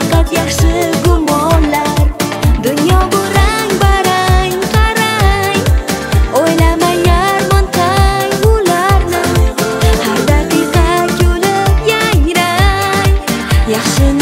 faqat yaxshi gumonlar dunyo bu rang barang qarang o'ylamang yarmon tang ularni har daqiqa kulib yangrang yaxshini